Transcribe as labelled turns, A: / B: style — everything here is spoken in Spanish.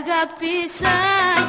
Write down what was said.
A: haga.